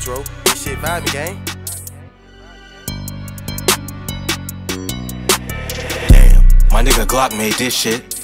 Nitro. This shit vibing, gang. Damn, my nigga Glock made this shit.